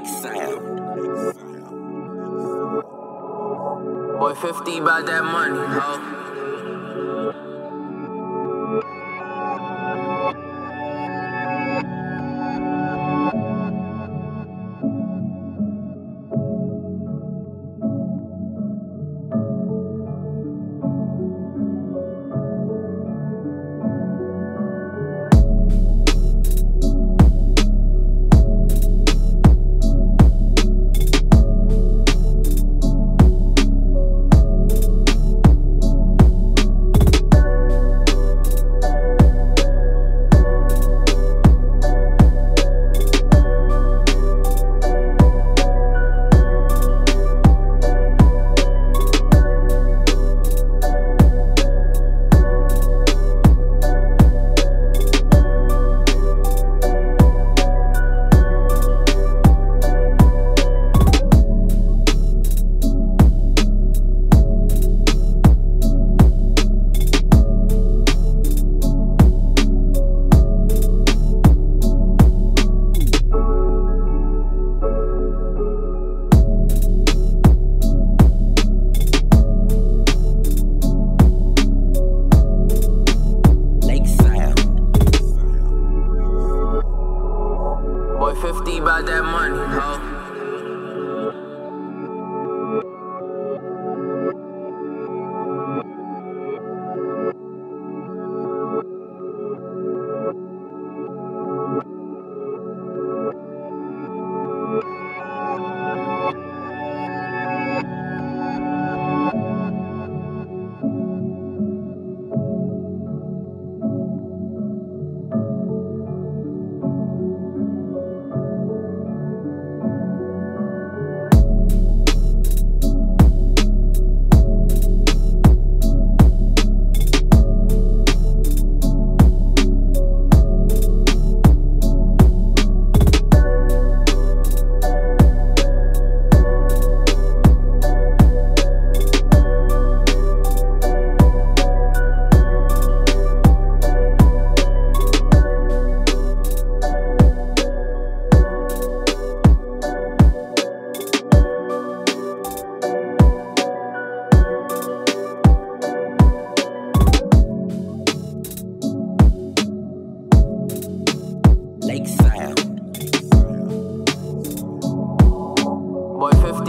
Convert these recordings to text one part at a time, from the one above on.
Big sound. Boy, 50 about that money, huh? boy 50 by that money, ho.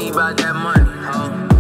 about that money, ho.